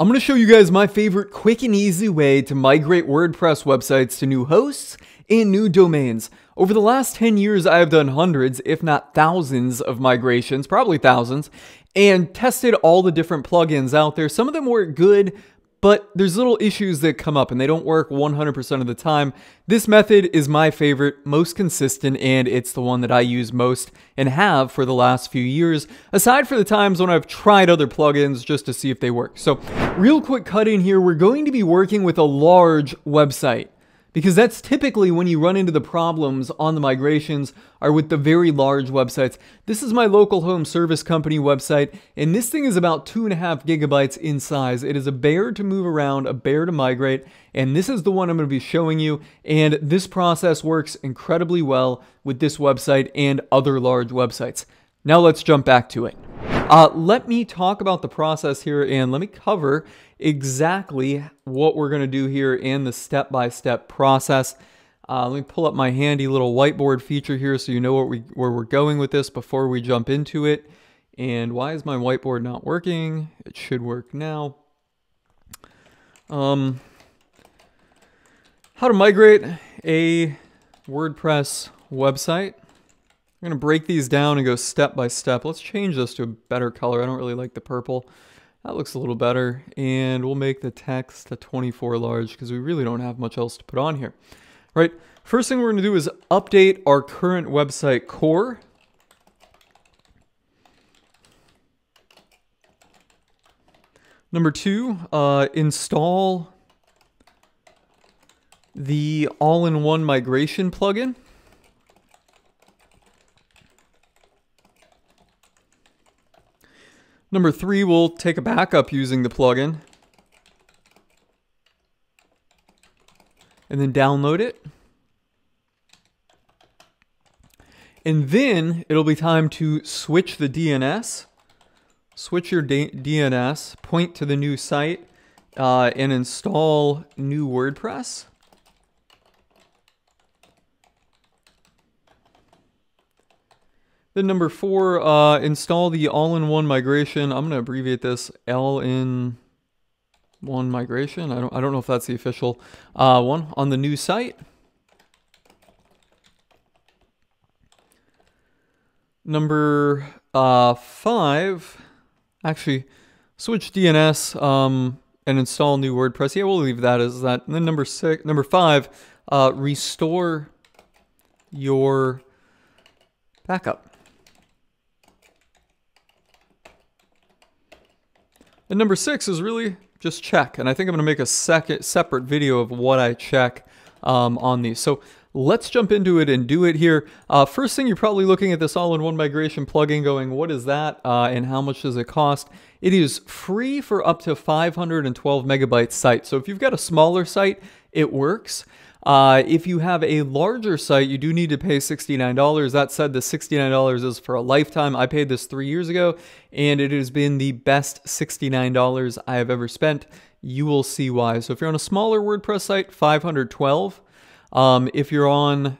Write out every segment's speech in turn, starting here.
I'm going to show you guys my favorite quick and easy way to migrate WordPress websites to new hosts and new domains. Over the last 10 years, I have done hundreds, if not thousands, of migrations, probably thousands, and tested all the different plugins out there. Some of them work good, but there's little issues that come up and they don't work 100% of the time. This method is my favorite, most consistent, and it's the one that I use most and have for the last few years, aside for the times when I've tried other plugins just to see if they work. So real quick cut in here, we're going to be working with a large website because that's typically when you run into the problems on the migrations are with the very large websites. This is my local home service company website, and this thing is about two and a half gigabytes in size. It is a bear to move around, a bear to migrate, and this is the one I'm to be showing you. And this process works incredibly well with this website and other large websites. Now let's jump back to it. Uh, let me talk about the process here and let me cover exactly what we're going to do here in the step-by-step -step process. Uh, let me pull up my handy little whiteboard feature here so you know we, where we're going with this before we jump into it. And why is my whiteboard not working? It should work now. Um, how to migrate a WordPress website. I'm going to break these down and go step by step. Let's change this to a better color. I don't really like the purple. That looks a little better. And we'll make the text a 24 large because we really don't have much else to put on here. Right, first thing we're going to do is update our current website core. Number two, uh, install the all-in-one migration plugin. Number three, we'll take a backup using the plugin. And then download it. And then it'll be time to switch the DNS. Switch your DNS, point to the new site, uh, and install new WordPress. Then number four, uh, install the all-in-one migration. I'm going to abbreviate this L-in one migration. I don't, I don't know if that's the official uh, one on the new site. Number uh, five, actually switch DNS um, and install new WordPress. Yeah, we'll leave that as that. And then number six, number five, uh, restore your backup. And number six is really just check. And I think I'm going to make a second separate video of what I check um, on these. So let's jump into it and do it here. Uh, first thing, you're probably looking at this all-in-one migration plugin going, what is that uh, and how much does it cost? It is free for up to 512 megabyte site. So if you've got a smaller site, it works. Uh, if you have a larger site, you do need to pay $69. That said, the $69 is for a lifetime. I paid this three years ago, and it has been the best $69 I have ever spent. You will see why. So if you're on a smaller WordPress site, 512. Um, if you're on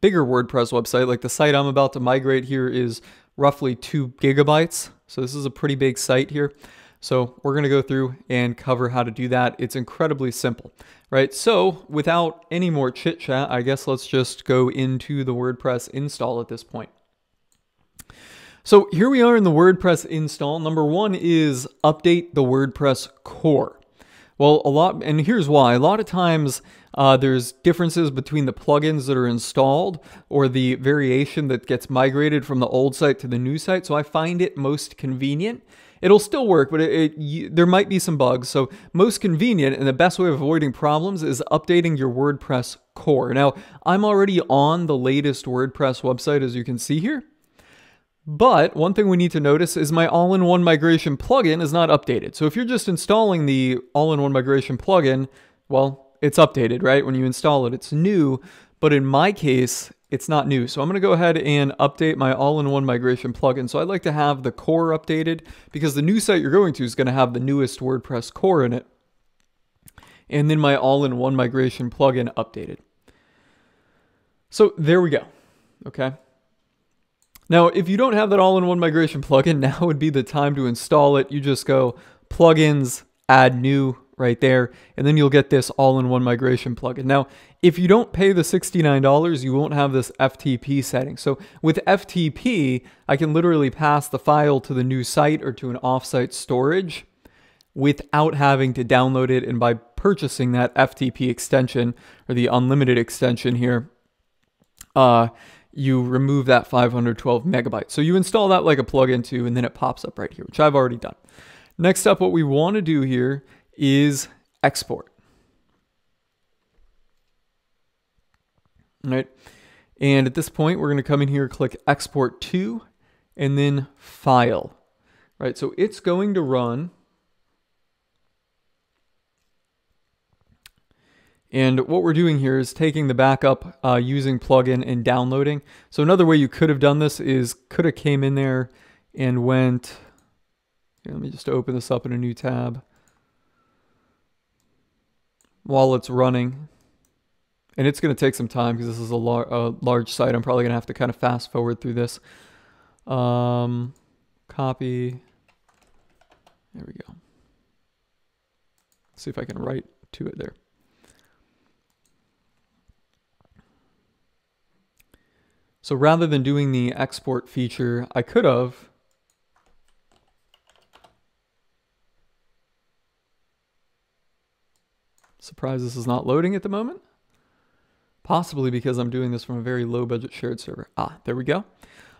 bigger WordPress website, like the site I'm about to migrate here is roughly two gigabytes. So this is a pretty big site here. So we're going to go through and cover how to do that. It's incredibly simple, right? So without any more chit chat, I guess let's just go into the WordPress install at this point. So here we are in the WordPress install. Number one is update the WordPress core. Well, a lot, and here's why. A lot of times uh, there's differences between the plugins that are installed or the variation that gets migrated from the old site to the new site. So I find it most convenient It'll still work, but it, it, there might be some bugs. So most convenient and the best way of avoiding problems is updating your WordPress core. Now, I'm already on the latest WordPress website, as you can see here. But one thing we need to notice is my all-in-one migration plugin is not updated. So if you're just installing the all-in-one migration plugin, well, it's updated, right? When you install it, it's new. But in my case, it's not new. So I'm going to go ahead and update my all-in-one migration plugin. So I'd like to have the core updated because the new site you're going to is going to have the newest WordPress core in it. And then my all-in-one migration plugin updated. So there we go. Okay. Now, if you don't have that all-in-one migration plugin, now would be the time to install it. You just go plugins, add new right there, and then you'll get this all-in-one migration plugin. Now, if you don't pay the $69, you won't have this FTP setting. So with FTP, I can literally pass the file to the new site or to an offsite storage without having to download it. And by purchasing that FTP extension or the unlimited extension here, uh, you remove that 512 megabytes. So you install that like a plugin too, and then it pops up right here, which I've already done. Next up, what we want to do here is export. All right. And at this point, we're going to come in here, click export to, and then file. Right. So it's going to run. And what we're doing here is taking the backup uh, using plugin and downloading. So another way you could have done this is could have came in there and went, let me just open this up in a new tab while it's running. And it's going to take some time because this is a, lar a, large site. I'm probably going to have to kind of fast forward through this. Um, copy. There we go. see if I can write to it there. So rather than doing the export feature, I could have Surprised this is not loading at the moment. Possibly because I'm doing this from a very low budget shared server. Ah, there we go.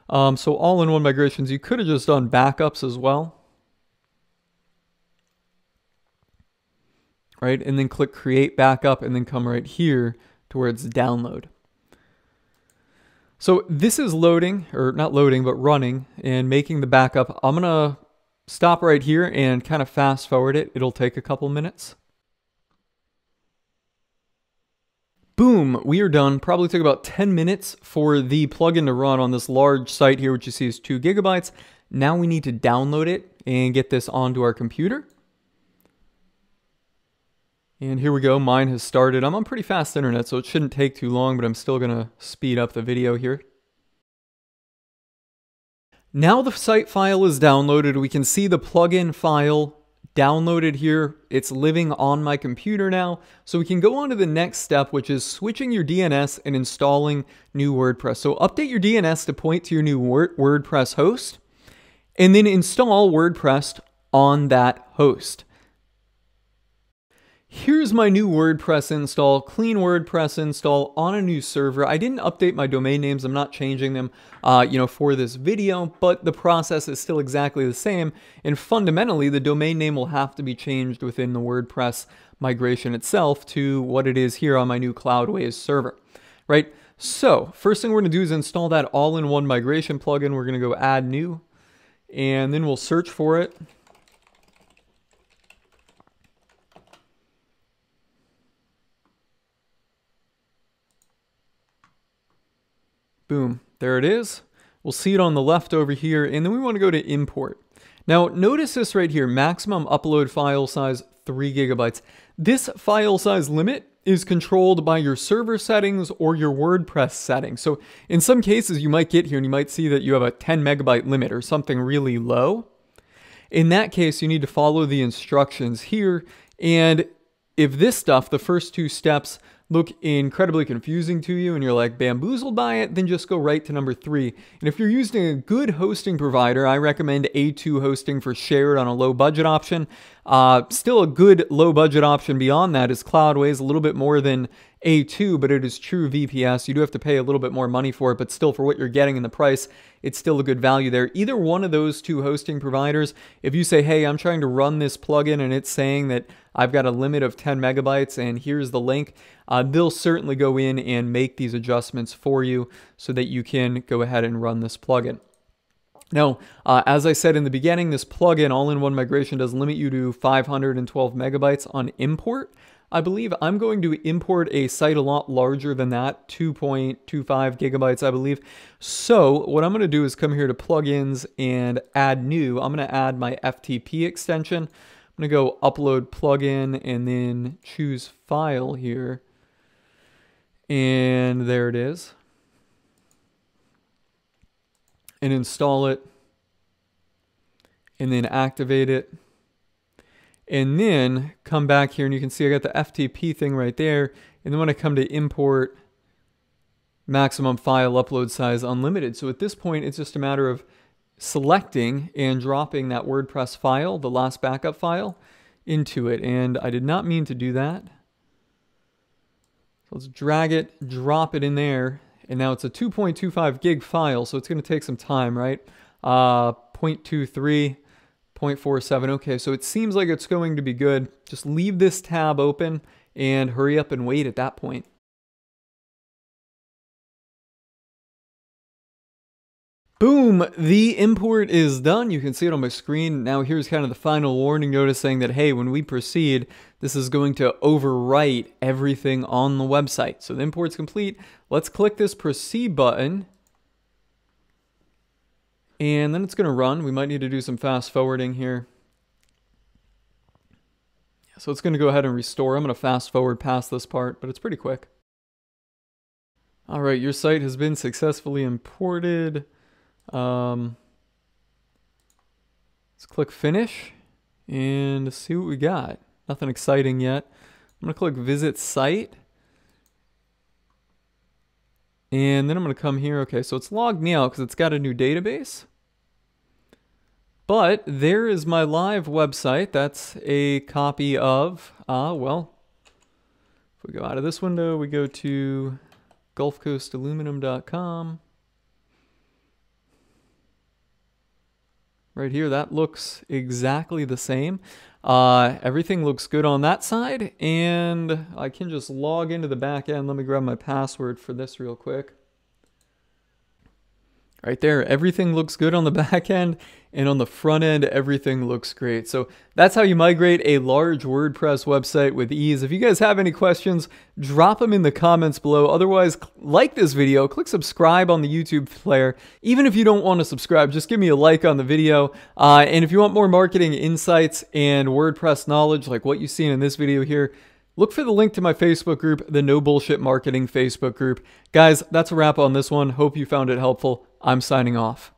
Um, so all-in-one migrations, you could have just done backups as well. Right, and then click create backup and then come right here towards download. So this is loading, or not loading, but running and making the backup. I'm gonna stop right here and kind of fast forward it. It'll take a couple minutes. Boom, we are done. Probably took about 10 minutes for the plugin to run on this large site here, which you see is two gigabytes. Now we need to download it and get this onto our computer. And here we go, mine has started. I'm on pretty fast internet, so it shouldn't take too long, but I'm still gonna speed up the video here. Now the site file is downloaded, we can see the plugin file downloaded here. It's living on my computer now. So we can go on to the next step, which is switching your DNS and installing new WordPress. So update your DNS to point to your new WordPress host and then install WordPress on that host. Here's my new WordPress install, clean WordPress install on a new server. I didn't update my domain names. I'm not changing them, uh, you know, for this video, but the process is still exactly the same. And fundamentally, the domain name will have to be changed within the WordPress migration itself to what it is here on my new Cloudways server, right? So first thing we're going to do is install that all-in-one migration plugin. We're going to go add new, and then we'll search for it. Boom, there it is. We'll see it on the left over here, and then we want to go to import. Now, notice this right here, maximum upload file size, 3 gigabytes. This file size limit is controlled by your server settings or your WordPress settings. So in some cases, you might get here and you might see that you have a 10 megabyte limit or something really low. In that case, you need to follow the instructions here. And if this stuff, the first two steps, look incredibly confusing to you and you're like bamboozled by it, then just go right to number three. And if you're using a good hosting provider, I recommend A2 hosting for shared on a low budget option. Uh, still a good low budget option beyond that is Cloudways, a little bit more than A2, but it is true VPS. You do have to pay a little bit more money for it, but still for what you're getting in the price, it's still a good value there. Either one of those two hosting providers, if you say, hey, I'm trying to run this plugin and it's saying that I've got a limit of 10 megabytes and here's the link, uh, they'll certainly go in and make these adjustments for you so that you can go ahead and run this plugin. Now, uh, as I said in the beginning, this plugin all-in-one migration does limit you to 512 megabytes on import. I believe I'm going to import a site a lot larger than that, 2.25 gigabytes, I believe. So what I'm going to do is come here to plugins and add new. I'm going to add my FTP extension. I'm going to go upload plugin and then choose file here. And there it is. And install it. And then activate it. And then come back here and you can see I got the FTP thing right there. And then when I come to import maximum file upload size unlimited. So at this point, it's just a matter of selecting and dropping that WordPress file, the last backup file, into it. And I did not mean to do that. So let's drag it, drop it in there. And now it's a 2.25 gig file, so it's going to take some time, right? Uh, 0.23, 0.47. Okay, so it seems like it's going to be good. Just leave this tab open and hurry up and wait at that point. Boom, the import is done. You can see it on my screen. Now here's kind of the final warning notice saying that, hey, when we proceed, this is going to overwrite everything on the website. So the import's complete. Let's click this proceed button. And then it's going to run. We might need to do some fast forwarding here. So it's going to go ahead and restore. I'm going to fast forward past this part, but it's pretty quick. All right, your site has been successfully imported. Um, let's click finish and see what we got. Nothing exciting yet. I'm going to click visit site. And then I'm going to come here. Okay, so it's logged me out because it's got a new database. But there is my live website. That's a copy of, uh, well, if we go out of this window, we go to gulfcoastaluminum.com. right here. That looks exactly the same. Uh, everything looks good on that side, and I can just log into the back end. Let me grab my password for this real quick. Right there, everything looks good on the back end, and on the front end, everything looks great. So that's how you migrate a large WordPress website with ease. If you guys have any questions, drop them in the comments below. Otherwise, like this video, click subscribe on the YouTube player. Even if you don't want to subscribe, just give me a like on the video. Uh, and if you want more marketing insights and WordPress knowledge, like what you've seen in this video here, look for the link to my Facebook group, the No Bullshit Marketing Facebook group. Guys, that's a wrap on this one. Hope you found it helpful. I'm signing off.